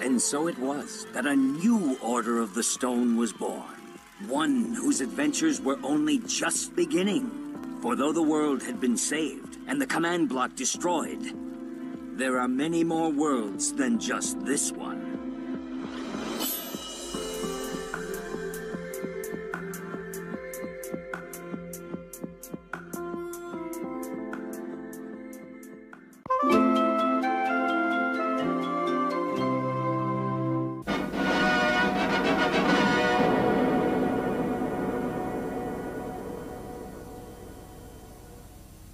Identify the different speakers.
Speaker 1: And so it was that a new Order of the Stone was born. One whose adventures were only just beginning. For though the world had been saved and the command block destroyed, there are many more worlds than just this one.